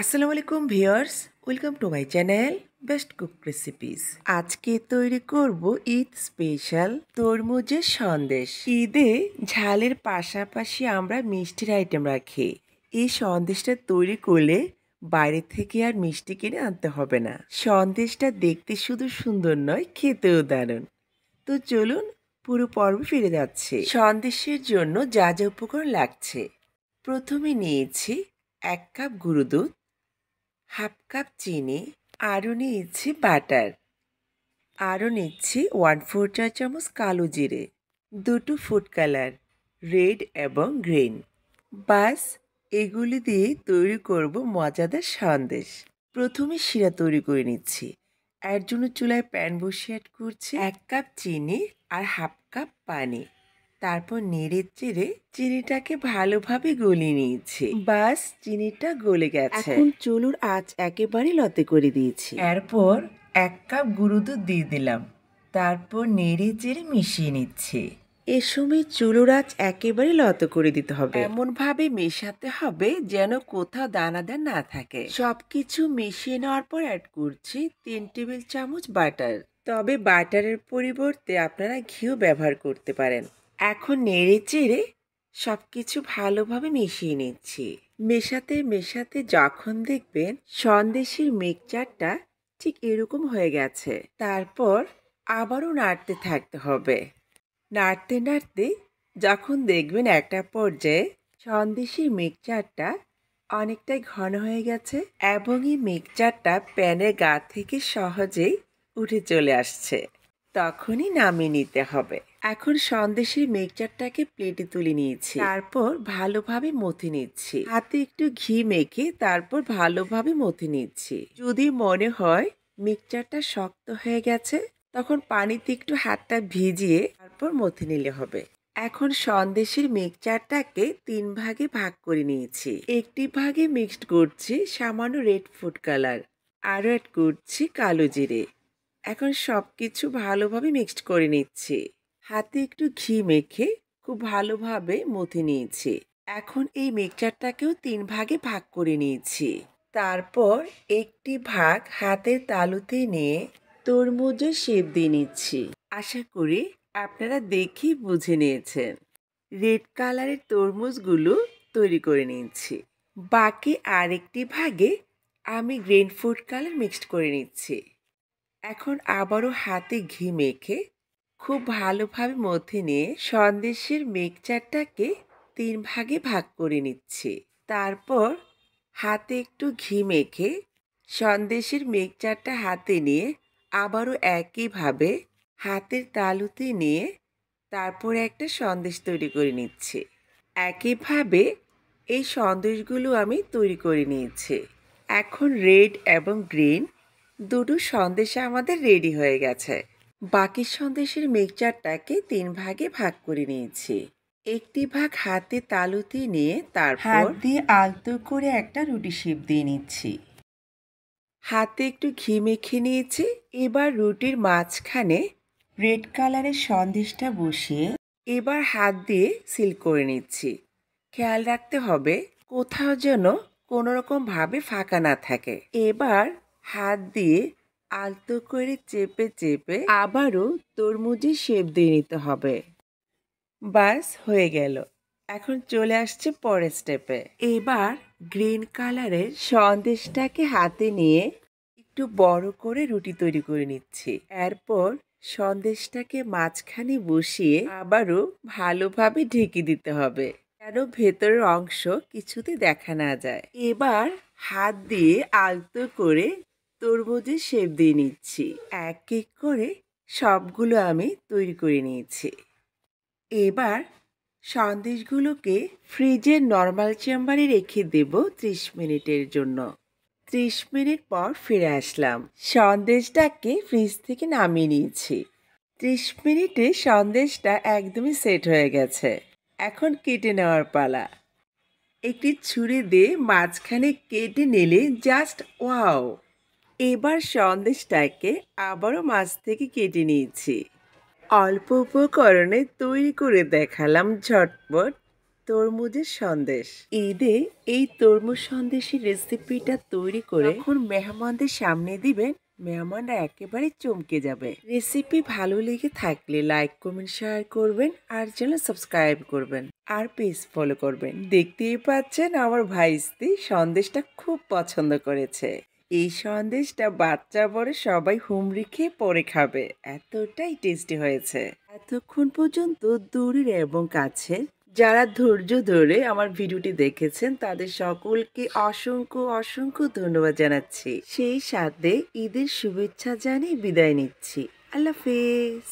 আসসালামু আলাইকুম viewers, welcome to my channel best cook recipes. আজকে তৈরি করব ঈদ স্পেশাল তরমুজের সন্দেশ। ঈদে ঝালের পাশাপাশি আমরা মিষ্টির আইটেম রাখি। এই সন্দেশটা তৈরি করলে বাইরে থেকে আর মিষ্টি কিনে আনতে হবে না। সন্দেশটা দেখতে শুধু সুন্দর নয়, খেতেও দারুণ। তো চলুন পুরো পর্ব ফিরে যাচ্ছে। সন্দেশের জন্য যা যা উপকরণ লাগছে। প্রথমে নিয়েছি এক কাপ গুঁড়ো দুধ হাফ কাপ চিনি, আরও নিয়েছি বাটার। আরও নিচ্ছি ওয়ান ফোর চা চামচ কালো জিরে, দুটো ফুড কালার, রেড এবং গ্রিন। বাস, এগুলি দিয়ে তৈরি করব মজাদার সন্দেশ। প্রথমে শিরা তৈরি করে নিচ্ছি। এর জন্য চুলায় প্যান বসিয়ে অ্যাড করছি এক কাপ চিনি আর হাফ কাপ পানি। তারপর নেড়ে চেড়ে চিনিটাকে ভালোভাবে গলিয়ে নিয়েছি। বাস চিনিটা গলে গেছে। এখন চুলুর আঁচ একেবারে লতে করে দিয়েছি। এরপর এক কাপ গুঁড়ো দুধ দিয়ে দিলাম। তারপর নেড়ে চেড়ে মিশিয়ে নিচ্ছে। এ সময় চুলোর আঁচ একেবারে লত করে দিতে হবে। এমন ভাবে মেশাতে হবে যেন কোথাও দানাদার না থাকে। সবকিছু মিশিয়ে নেওয়ার পর অ্যাড করছি তিন টেবিল চামচ বাটার তবে বাটারের পরিবর্তে আপনারা ঘিও ব্যবহার করতে পারেন। এখন নেড়ে চেড়ে সব কিছু ভালোভাবে মিশিয়ে নিচ্ছি। মেশাতে মেশাতে যখন দেখবেন সন্দেশের মিক্সচারটা ঠিক এরকম হয়ে গেছে, তারপর আবারও নাড়তে থাকতে হবে। নাড়তে নাড়তে যখন দেখবেন একটা পর্যায়ে সন্দেশের মিক্সচারটা অনেকটাই ঘন হয়ে গেছে এবং এই মিক্সচারটা প্যানের গা থেকে সহজেই উঠে চলে আসছে। তখনই নামিয়ে নিতে হবে। এখন সন্দেশের মিক্সচারটাকে প্লেটে তুলে নিয়েছি। তারপর ভালোভাবে মথে নিচ্ছি। হাতে একটু ঘি মেখে তারপর ভালোভাবে মথে নিচ্ছি। যদি মনে হয় মিক্সচারটা শক্ত হয়ে গেছে, তখন পানিতে একটু হাতটা ভিজিয়ে তারপর মথে নিলে হবে। এখন সন্দেশের মিক্সচারটাকে তিন ভাগে ভাগ করে নিয়েছি। একটি ভাগে মিক্সড করছি সামান্য রেড ফুড কালার আরও অ্যাড করছি কালো জিরে। এখন সব কিছু ভালোভাবে মিক্সড করে নিচ্ছি। হাতে একটু ঘি মেখে খুব ভালোভাবে মথে নিয়েছি। এখন এই মিক্সচারটাকেও তিন ভাগে ভাগ করে নিয়েছি। তারপর একটি ভাগ হাতের তালুতে নিয়ে তরমুজের শেপ দিয়ে নিচ্ছি। আশা করি আপনারা দেখি বুঝে নিয়েছেন। রেড কালারের তরমুজগুলো তৈরি করে নিচ্ছি বাকি আরেকটি ভাগে আমি গ্রিন ফুড কালার মিক্সড করে নিচ্ছি। এখন আবারও হাতে ঘি মেখে খুব ভালোভাবে মধ্যে নিয়ে সন্দেশের মিক্সচারটাকে তিন ভাগে ভাগ করে নিচ্ছি। তারপর হাতে একটু ঘি মেখে সন্দেশের মিক্সচারটা হাতে নিয়ে আবারও একইভাবে হাতের তালুতে নিয়ে তারপর একটা সন্দেশ তৈরি করে নিচ্ছে। একইভাবে এই সন্দেশগুলো আমি তৈরি করে নিয়েছি। এখন রেড এবং গ্রিন দুটো সন্দেশ আমাদের রেডি হয়ে গেছে। বাকি সন্দেশের মিক্সচারটাকে তিন ভাগে ভাগ করে নিয়েছি। একটি ভাগ হাতে তালুতে নিয়ে তারপর হাত দিয়ে আলতো করে একটা রুটি শেপ দিয়ে নিচ্ছি। হাতে একটু ঘি মেখে নিয়েছি। এবার রুটির মাঝখানে রেড কালারের সন্দেশটা বসিয়ে এবার হাত দিয়ে সিল করে নিচ্ছি। খেয়াল রাখতে হবে কোথাও যেন কোনো ভাবে ফাঁকা না থাকে। এবার হাত দিয়ে আলতো করে চেপে চেপে আবারও তরমুজের শেপ দিয়ে নিতে হবে। বাস হয়ে গেল। এখন চলে আসছে পরের স্টেপে এবার গ্রিন কালারের সন্দেশটাকে হাতে নিয়ে একটু বড় করে রুটি তৈরি করে নিচ্ছি। এরপর সন্দেশটাকে মাঝখানে বসিয়ে আবারও ভালোভাবে ঢেকে দিতে হবে, যেন ভেতরের অংশ কিছুতে দেখা না যায়। এবার হাত দিয়ে আলতো করে তরমুজের শেপ দিয়ে নিচ্ছি। এক এক করে সবগুলো আমি তৈরি করে নিয়েছি। এবার সন্দেশগুলোকে ফ্রিজের নর্মাল চেম্বারে রেখে দেব ত্রিশ মিনিটের জন্য। ত্রিশ মিনিট পর ফিরে আসলাম। সন্দেশটাকে ফ্রিজ থেকে নামিয়ে নিয়েছি। ত্রিশ মিনিটে সন্দেশটা একদমই সেট হয়ে গেছে। এখন কেটে নেওয়ার পালা। একটি ছুরি দিয়ে মাঝখানে কেটে নিলে জাস্ট ওয়াও! এবার সন্দেশটাকে আবারও মাছ থেকে কেটে নিয়েছি। অল্প উপকরণে তৈরি করে দেখালাম ঝটপট তরমুজের সন্দেশ। ঈদে এই তরমুজ সন্দেশের রেসিপিটা তৈরি করে এখন মেহমানদের সামনে দিবেন, মেহমানরা একেবারে চমকে যাবে। রেসিপি ভালো লেগে থাকলে লাইক, কমেন্ট, শেয়ার করবেন আর চ্যানেল সাবস্ক্রাইব করবেন আর পেজ ফলো করবেন। দেখতেই পাচ্ছেন আমার ভাইস্তি সন্দেশটা খুব পছন্দ করেছে। এই সন্দেশটা বাচ্চা বড় সবাই হুমড়ি খেয়ে পরে খাবে। এতটাই টেস্টি হয়েছে। এতক্ষণ পর্যন্ত দূরের এবং কাছে যারা ধৈর্য ধরে আমার ভিডিওটি দেখেছেন, তাদের সকলকে অসংখ্য অসংখ্য ধন্যবাদ জানাচ্ছি। সেই সাথে ঈদের শুভেচ্ছা জানিয়ে বিদায় নিচ্ছি। আল্লাহ হাফেজ।